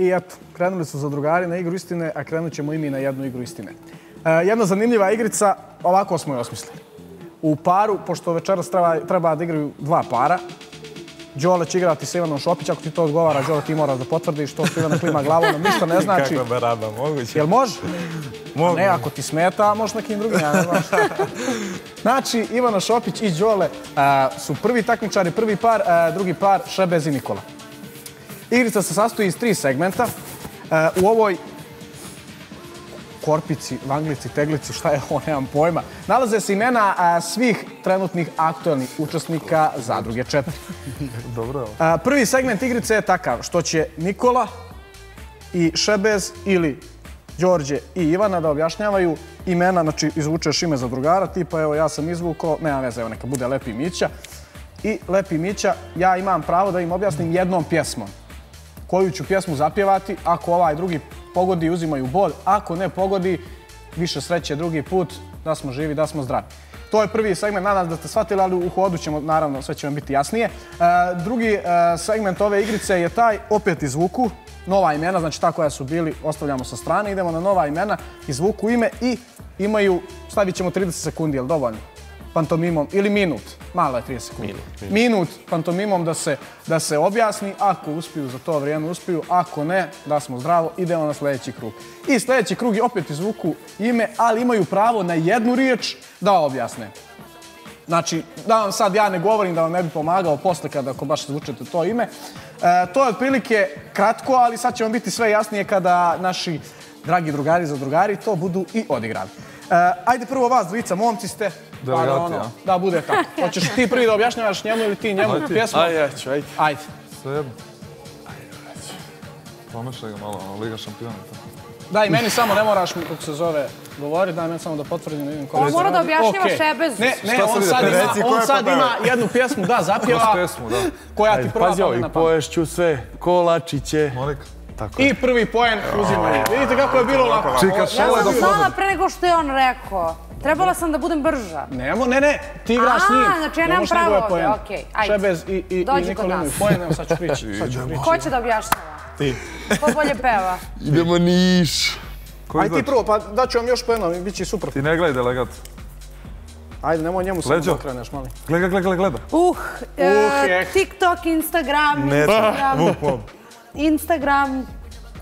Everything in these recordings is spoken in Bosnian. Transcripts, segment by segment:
I eto, krenuli su za drugari na igru istine, a krenut ćemo i mi na jednu igru istine. E, jedna zanimljiva igrica, ovako smo je osmislili. U paru, pošto večeras treba, treba da igraju dva para, Đole će igrati sa Ivanom Šopić, ako ti to odgovara, Đole ti moraš da potvrdiš to što Ivana klima glavom, nam ništa ne znači. Kako baraba, moguće. Jel može? Mogu. Ne, ako ti smeta, možeš nekim drugim, ja ne znam. znači, Ivana Šopić i Đole a, su prvi takmičari, prvi par, a, drugi par Šebez i Nikola. Igrica se sastoji iz tri segmenta. A, u ovoj korpici, vanglici, teglici, šta je ovo, nemam pojma. Nalaze se imena a, svih trenutnih aktualnih učesnika zadruge 4. Dobro. A, prvi segment igrice je takav, što će Nikola i Šebez ili Đorđe i Ivana da objašnjavaju imena, znači izvučeš ime za drugara, tipa evo ja sam izvukao, nema veze, evo neka bude Lepi Mića. I Lepi Mića, ja imam pravo da im objasnim jednom pjesmom. Koju ću pjesmu zapjevati, ako ovaj drugi pogodi, uzimaju bod, ako ne pogodi, više sreće drugi put, da smo živi, da smo zdravi. To je prvi segment, nadam se da ste shvatili, ali u hodu ćemo, naravno, sve će vam biti jasnije. E, drugi e, segment ove igrice je taj, opet izvuku, nova imena, znači ta koja su bili, ostavljamo sa strane, idemo na nova imena, izvuku ime i imaju, stavit ćemo 30 sekundi, je li dovoljno? Pantomimom, ili minut, malo je 30 sekundi. Minut, minut pantomimom da se, da se objasni, ako uspiju za to vrijeme uspiju, ako ne, da smo zdravo, idemo na sljedeći krug. I sljedeći krug je opet izvuku ime, ali imaju pravo na jednu riječ da objasne. Znači, da vam sad ja ne govorim da vam ne bi pomagao posle kada ako baš zvučete to ime. E, to je otprilike kratko, ali sad će vam biti sve jasnije kada naši dragi drugari za drugari to budu i odigrali. E, ajde prvo vas, dvica, momci ste. Delegati, Pa da, ja. Da, bude tako. Hoćeš ti prvi da objašnjavaš njemu ili ti njemu Ajde pjesmu? Aj, ja ću, ajde. Ajde. Sve jedno. Pomešaj ga malo, ono, Liga šampiona. Daj, meni samo ne moraš mi, kako se zove, govori, daj meni samo da potvrdim da vidim ko On se mora da radi. objašnjava. Šebezu. Ne, ne, on sad ima, Reci on je sad pobeda. ima jednu pjesmu, da, Kroz zapjeva, pesmu, da. koja ti Ajde, prva pazi ovo, padne i na pamet. poješću sve, kolačiće. Monika. Tako je. I prvi poen uzimaju. Vidite kako je bilo lako. Čika, Ja do znala pre nego što je on rekao. Trebala sam da budem brža. Nemo, ne, ne, ti igraš A, s njim. znači ja Ne nemam pravo ovdje, okej. Šebez i, Nikola imaju poene, evo sad ću prići. Sad ću prići. Ko će da objašnjava? Ti. Ko bolje peva? Idemo Niš. Ajde ti prvo, pa daću vam još poena, bit će super. Ti ne gledaj delegat. Ajde, nemoj njemu samo da okreneš, mali. Gleda, gleda, gleda. Uh, Uh, je. TikTok, Instagram, Ne, Instagram, Vuk mom. Instagram,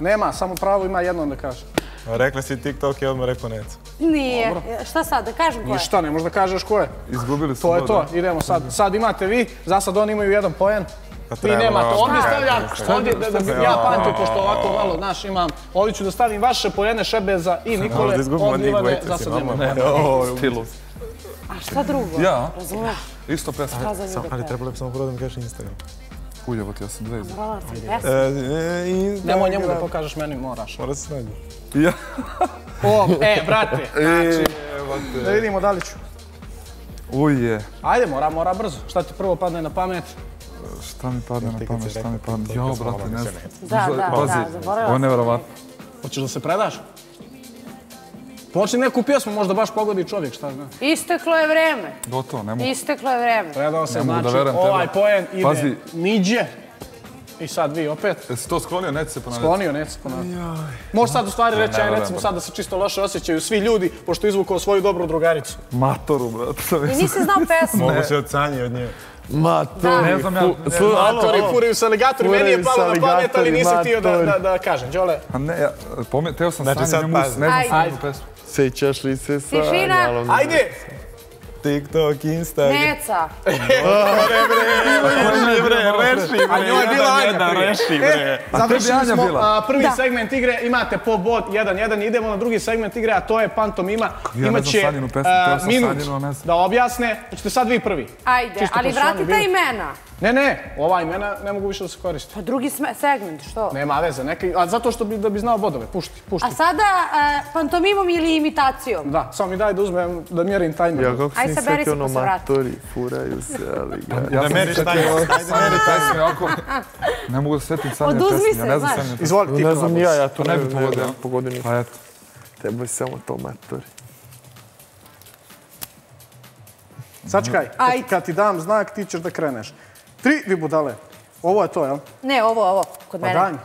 Nema, samo pravo ima jedno da kaže. Rekla si TikTok i odmah rekao necu. nije. Šta sad, da kažem ko je? Ništa, ne možeš da kažeš ko je. Izgubili su To je to, idemo sad. Sad imate vi, za sad oni imaju jedan poen. Vi treba nemate, ovdje stavljam, Šta? ovdje, da, da bi ja pamtim, pošto ovako malo, znaš, imam, ovdje ću da stavim vaše pojene Šebeza i Nikole, Možda ovdje Ivane, za sad nema. Stilu. A šta drugo? Ja? Isto pesma. Ali trebalo bi samo prvo da mi kažeš Instagram. Ujevo ti, ja sam dve. Morala sam. E, e, Instagram. Nemoj njemu da pokažeš, meni moraš. Mora se snađe. Ja. O, e, brate, znači, Evo da vidimo da li ću. Uje. Ajde, mora, mora brzo. Šta ti prvo padne na pamet? Šta mi padne na pamet, šta mi padne? Jo, ja sam brate, ne znam. Da, da, Pazi, da, zaboravila Ovo je sam. nevjerovatno. Hoćeš da se predaš? Počni neku pjesmu, možda baš pogodi čovjek, šta zna. Isteklo je vreme. Gotovo, ne mogu. Isteklo je vreme. Predao se, Ne znači, ovaj poen ide Pazi. niđe. I sad vi opet. Jesi to sklonio, neće se ponavljati. Sklonio, neće se ponavljati. Može sad u stvari reći, ne aj recimo sad da se čisto loše osjećaju svi ljudi, pošto je izvukao svoju dobru drugaricu. Matoru, brate. I nisi znao pesmu. Mogu se od Sanje od nje. Da. Ne znam ja. ne- Matori, furaju se aligatori, meni je palo na pamet, ali nisam htio da, da, da kažem. Đole, A ne, ja, pome, teo sam Znači, Sanje, sad ne mogu, ne znam sanjenu pesmu. Sećaš li se Tišina. sanjalo? ajde! TikTok, Instagram. Neca. A njoj je bila Anja prije. E, A tebi završili smo a, prvi Da. segment igre, imate po bod 1-1, idemo na drugi segment igre, a to je pantomima. ne Imat znam će Sanjinu pesmu, a, teo sam minut da objasne. Hoćete sad vi prvi? Ajde, Čisto ali pošto su oni vrati ta bili. imena. Ne, ne, ova imena ne mogu više da se koriste. Pa drugi segment, što? Nema veze, neki, a zato što bi, da bi znao bodove, pušti, pušti. A sada e, pantomimom ili imitacijom? Da, samo mi daj da uzmem, da mjerim tajmer. Ja kako si se ono pa se matori, furaju se, ali ga... Ja sam meriš taj, ajde meri ako... Ne mogu da se setim Sanje Oduzmi pesme, se, ja ne znam znaš. Sanje pesme. Izvoli ti. Ne znam ja, ja to To ne bi pogodio. pogodio nisam. Pa eto. Treba samo to matori. Sačkaj, kad ti dam znak, ti ćeš da kreneš. Tri, vi budale. Ovo je to, jel? Ne, ovo, ovo, kod Pa mene. daj mi.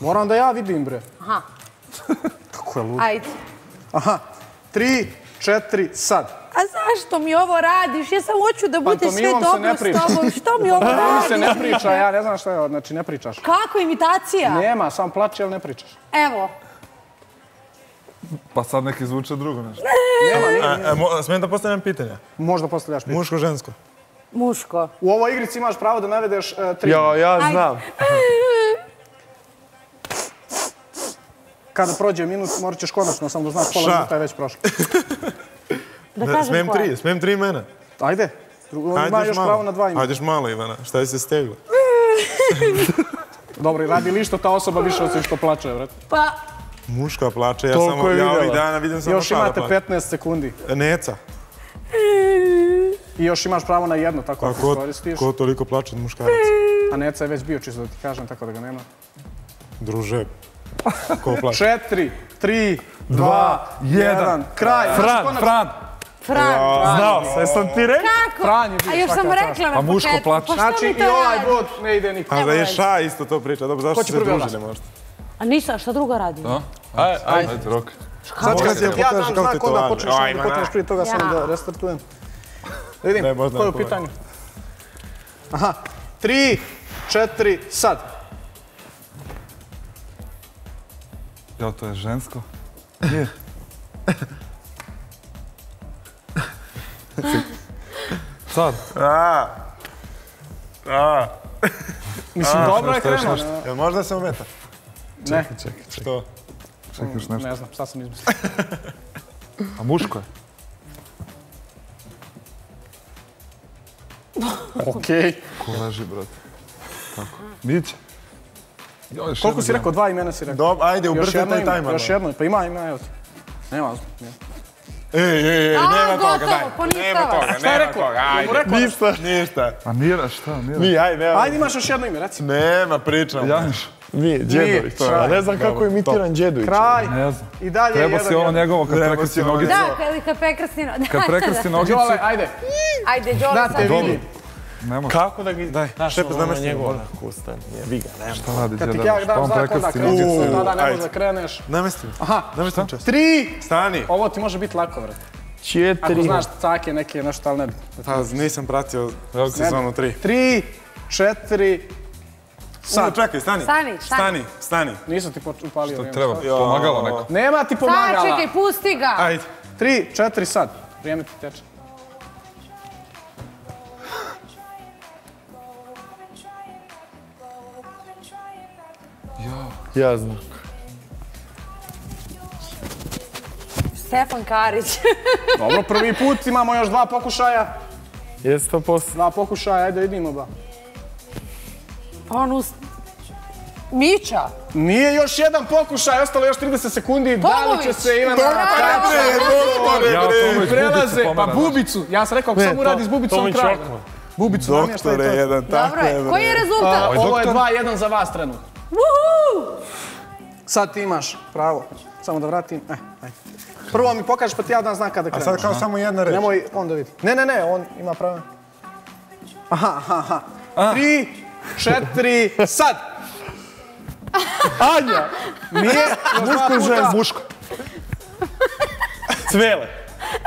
Moram da ja vidim, bre. Aha, Kako je lud. ajde. Aha, tri, četiri, sad. A zašto mi ovo radiš? Ja samo hoću da bude sve Pantomimom se ne dobro s tobom. Što mi ovo Ovo se radiš? ne priča, ja ne znam šta je, znači ne pričaš. Kako imitacija? Nema, sam plače, ali ne pričaš. Evo. Pa sad neki zvuče drugo nešto. Nema, nije. A, mo- smijem da postavljam pitanja? Možda postavljaš pitanje. Muško, žensko? Muško. U ovoj igrici imaš pravo da navedeš e, tri. Ja, ja znam. Kada prođe minut, morat ćeš konačno, samo da znaš pola Ša. minuta je već prošlo. Da kažem smijem koje. tri, smijem tri imena. Ajde. On ima još pravo na dva imena. Ajde još malo, Ivana. Šta je se steglo? Dobro, i radi li što ta osoba više osim što plače, vrat? Pa, Muška plače, ja Toliko samo, je ja ovih dana vidim samo Još imate plače. 15 sekundi. Neca. I još imaš pravo na jedno, tako A ako ko, koristiš. ko toliko plače od muškaraca? A Neca je već bio, čisto da ti kažem, tako da ga nema. Druže. Ko plače? Četiri, tri, dva, jedan. Kraj. Fran, Fran! Fran. Znao sam, jesam ti rekao? Kako? Fran je bio A još sam rekla na Pa muško početku. plače. Pa što Znači, i ovaj bod ne ide niko. A da je ša isto to priča. Dobro, zašto se družili vas? možda? A ništa, šta drugo radi? Da? Ajde, ajde, rok. Sad kad ti ja Ja dam kako znak ti to onda radi. počneš, Aj, da ma počneš na. prije toga samo Ja. da restartujem. Da vidim, Ne, možda ko je u pitanju? Aha, tri, četiri, sad. Jel to je žensko? Nije. Sad. A, a, Mislim, dobro je krenuo. jel možda se ometa? Ne, Što? Čekaš nešto. ne znam, šta sam izmislio. A muško je? Okej. Ko leži, brate? Tako. Još Koliko si rekao? Dva imena si rekao. Dob, ajde, ubrzaj taj timer. još jedno, pa ima ima, evo ti. Nema, ne. Ej, ej, ej, nema toga, gotovo, daj. poništava. Nema toga, Šta je nema rekao? toga, ajde. Ništa. Ništa. A Mira, šta? Mira? Mi, ajde, nema. Ajde, imaš još jedno ime, reci. Nema, pričam. Janiš? Mi, Đedović. to je. A ne znam kako imitiram Đedović. Kraj. Ne znam. I dalje Treba si ono njegovo kad prekrsti nogicu. Da, kad, kad prekrsti no... Kad prekrsti nogicu, ajde. Ajde, Đole, sad. vidi. Ne može. Kako da ga... Daj, šepe znam nešto. Njegov kustan. Je, vi ga, nema. Šta radi Kad ti ja Šta dam on znak, onda prekrsti kreni. nogicu? Tada ne možeš da kreneš. Namestim. Aha, Namestim čas. tri. Stani. Ovo ti može biti lako, vrat. Ako Četiri. znaš cake neke, nešto, ali ne bi. Pa, nisam pratio sezonu 3. Tri, četiri, Sad, čekaj, stani. Stani, stani. Stani, stani. nisam ti upalio vrijeme. Treba, pomagalo neko. Nema ti Sad, pomagala. čekaj, pusti ga. Ajde. Tri, četiri, sad. Vrijeme ti teče. Ja znam. Stefan Karić. Dobro, prvi put imamo još dva pokušaja. Jesi to posle? Dva pokušaja, ajde vidimo ba. On us... Mića. Nije još jedan pokušaj, ostalo još 30 sekundi. Da li će se Ivana Tomović prelaze? Pa bubicu. Ja sam rekao, ako samo uradi s bubicom kraj. Bubicu namještaj i Doktore, to. jedan, tako Dobro je. Koji je rezultat? A, Ovo je doktor? 2-1 za vas trenutno. Woohoo! Sad ti imaš pravo. Samo da vratim. Eh, ajde. Prvo mi pokažeš pa ti ja dam znak kada A kreneš. sad kao samo jedna reč. Nemoj on da vidi. Ne, ne, ne, on ima pravo. Aha, aha, aha. Tri, četiri, sad! Anja! Nije, Muško i žensko. Muško. Cvele.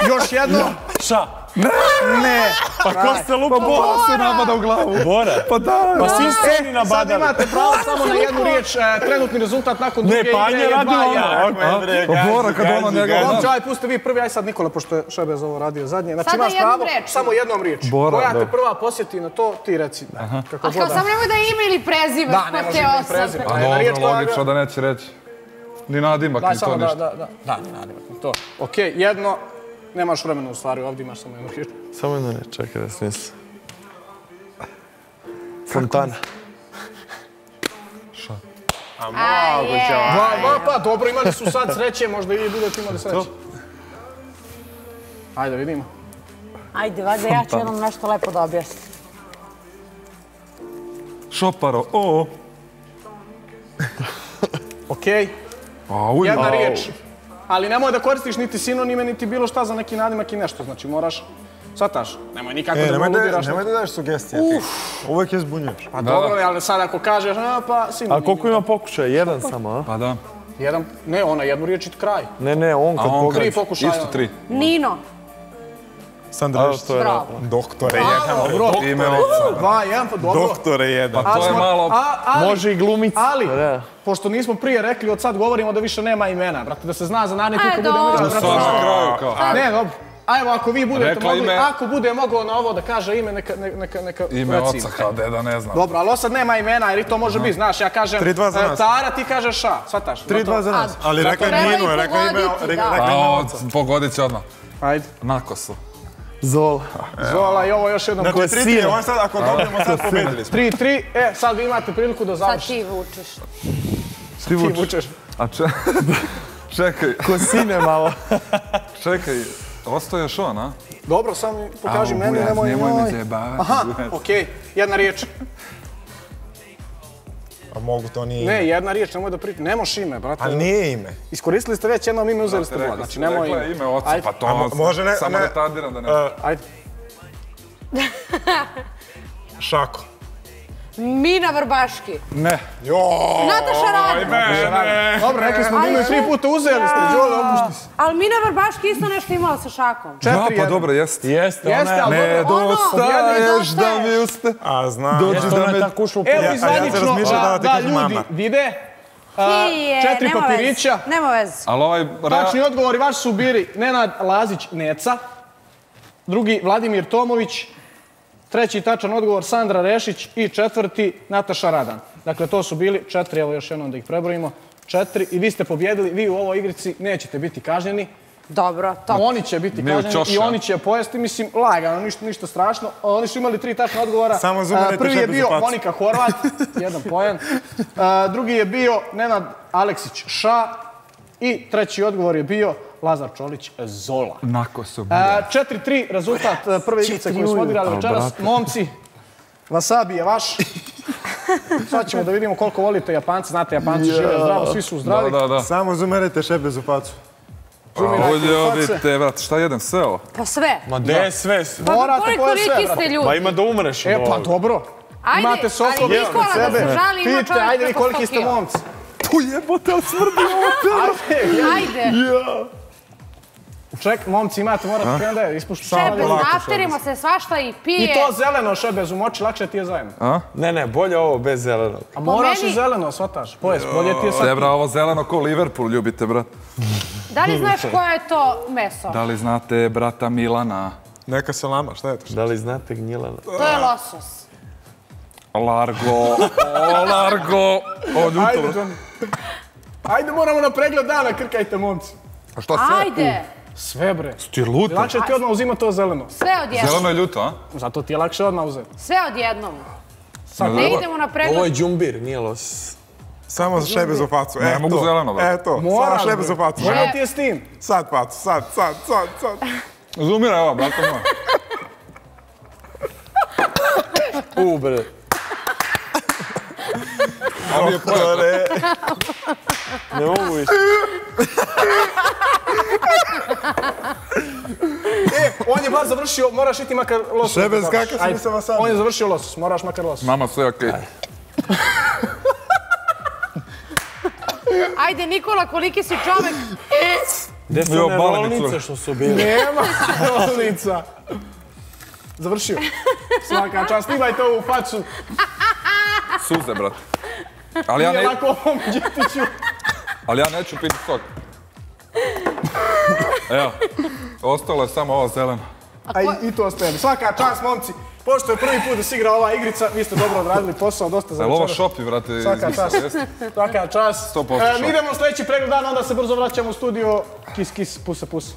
Još jedno. Ša. Ne. Pa ko ste lupa? Pa Bora se napada u glavu. Bora. Pa da. Pa svi ste oni Sad nabadali. imate pravo samo na jednu riječ. E, Trenutni rezultat nakon druge Ne, pa igre je 2-1. ono. Bre, Pa gazi, Bora, kad ono njega- gazi. Momče, aj pusti vi prvi, aj sad Nikola, pošto je Šebez ovo radio zadnje. Znači Sada imaš pravo, samo jednom riječ. Bora, Koja te prva posjeti na to, ti reci. Kako A kao da. samo nemoj da ime ili prezivaš Da, ne po može te ime i osobe. prezime. Pa riječ dobro, logično da neće reći. Ni nadimak, ni to samo da, ništa. da, da. Da, ne nadima, to. Okej, jedno, nemaš vremena u stvari, ovdje imaš samo jednu riječ. Samo jedno reč, čekaj da smislim. Fontana. A, je. Dva, dva, pa dobro, imali su sad sreće, možda i vi budete imali sreće. Ajde, vidimo. Ajde, valjda ja ću jednom nešto lepo da objasnim. Šoparo, o. Okej, jedna riječ. Ali nemoj da koristiš niti sinonime, niti bilo šta za neki nadimak i nešto. Znači moraš Svataš? Nemoj nikako E, da nemoj me da, ludiraš. nemoj da daješ sugestije. ti. Uvijek je zbunjuješ. Pa dobro, ali sad ako kažeš, a, pa si... A koliko ima pokušaja? Jedan samo, a? Pa da. Jedan, ne, ona jednu riječ i kraj. Ne, ne, on kad A on Tri pokušaja. Isto tri. Nino. Sandra Rešić. to je Bravo. Doktore jedan. Dobro. Ime oca. Dva, jedan, pa dobro. Doktore jedan. Pa to je malo... A, ali, Može i glumica. ali, Da. pošto nismo prije rekli, od sad govorimo da više nema imena, brate, da se zna za Aj, kad budemo dobro. Sad brate. na kraju kao. Ne, dobro. A evo, ako vi budete Rekla mogli, ime. ako bude mogao na ovo da kaže ime, neka, neka, neka, Ime reci oca kao deda, ne znam. Dobro, ali sad nema imena, jer i to može biti, znaš, ja kažem 3:2 za e, nas. Tara, ti kažeš ša, shvataš? 3-2 za nas. Ali rekla je Nino, je rekla ime, rekla Pa ime o, oca. pogodit će odmah. Ajde, Nakosu. Zola. Zola i ovo još jednom. Znači, je 3-3, sine. ovo je sad, ako dobijemo sad, pobedili smo. 3-3, e, sad vi imate priliku da Sad završite. ti vučeš. Ti Ti vučeš. A če... čekaj, Ko sine malo. čekaj. Ostaje još on, a? Dobro, sam pokaži meni, nemoj nemoj me njoj. zajebavati, Aha, okej, jedna riječ. A mogu to nije Ne, ime. jedna riječ, nemoj da pričam. Nemoš ime, brate. Ali nije ime. Iskoristili ste već jednom ime, uzeli ste dva. Znači, nemoj rekla ime. ime oca, pa to ne- samo ne- retardiram da ne... Uh, ajde. Šako. Mina Vrbaški. Ne. Nataša Radman. Dobro, rekli smo Minu i tri puta uzeli ste. Đole, opušti se. Ali Mina Vrbaški isto nešto imala sa šakom. Ja, Četiri, pa jedan. dobro, jest. Jeste, ona Jeste, je... Ne dostaješ dosta da mi uste... A, znam. Dođi Jeste, da me... Evo Ja- i a ja se zvanično razmišljam da ljudi vide. Četiri nema papirića. Nema veze. Ali ovaj... Tačni odgovori vaši su bili Nenad Lazić Neca, drugi Vladimir Tomović, treći tačan odgovor Sandra Rešić i četvrti Nataša Radan. Dakle, to su bili četiri, evo još jednom da ih prebrojimo, četiri i vi ste pobjedili, vi u ovoj igrici nećete biti kažnjeni, Dobro, top. oni će biti kažnjeni i oni će pojesti, mislim, lagano, ništa, ništa strašno. Oni su imali tri tačna odgovora. Samo zumarajte A, Prvi je šepe bio. Monika Horvat, jedan poen. A, Drugi je bio Nenad Aleksić Ša i treći odgovor je bio Lazar Čolić Zola. Nako su... A, 4-3 rezultat e, prve igrice koju smo odigrali večeras. Momci, wasabi je vaš. Sad ćemo da vidimo koliko volite Japanci. Znate, Japanci žive zdravo, svi su zdravi. da, da. Samo zumerajte šebez u facu. Zumirajte Ovdje u face. odite, vrat, šta jedem, sve ovo? Pa sve. Ma gde je sve? Pa Morate sve, liki brate. ste ljudi. Pa ima da umreš E, pa dobro. Ajde, Imate sofo ali Nikola da se žali, ima Pijte, čovjek ajde vi koliki 100 ste momci. Tu jebote, ali smrdi ovo. Ajde, Ajde. Ček, momci imate, morate krenuti da je ispuštu. Šebe, nafterimo se svašta i pije. I to zeleno šebe zumoči, lakše ti je zajedno. Ne, ne, bolje ovo bez zelenog. A moraš meni- i zeleno, shvataš. Pojest, bolje ti je sad. Sebra, ovo zeleno ko Liverpool ljubite, brat. Da li znaš koje je to meso? Da li znate brata Milana? Neka se lama, šta je to? Da li znate gnjilana? To je losos. Largo, o, Largo. O, ljuto. Ajde, moramo na pregled dana, krkajte, momci. A šta sve? Ajde. Sve, bre. Ti je luto. Lakše ti odmah uzima to zeleno. Sve odjednom. Zeleno je ljuto, a? Zato ti je lakše odmah uzeti. Sve odjednom. Sad Ne idemo na Ovo je pregled. džumbir, nije los. Samo za šebez u facu. Ne E, mogu zeleno, brate. E to, Moraš, samo šebez bre. u facu. Bolje ti je s tim. Sad facu, sad, sad, sad, sad. Zumira ovo, brate moj. U, bre. Mi je. Doktore. Ne mogu više. E, on je baš završio, moraš iti makar losos. Si Ajde. mi sa wasabi? On je završio losos, moraš makar losos. Mama, sve okej. Ajde, Nikola, koliki si čovek? Gde su Jo, one rolnice što su bile? Nema rolnica. Završio. Svaka čast, imajte ovu facu. Suze, brate. Ali ja, Nije ne, lako ovom djetiću. ali ja neću piti sok. Evo, ostalo je samo ovo zeleno. A i, i to ostaje. Svaka čast, momci. Pošto je prvi put da se igra ova igrica, vi ste dobro odradili posao, dosta za ovo večeras. šopi, brate? Svaka čast. Svaka čast. 100% E, mi šok. idemo u sljedeći pregled dana, onda se brzo vraćamo u studio. Kis, kis, pusa, pusa.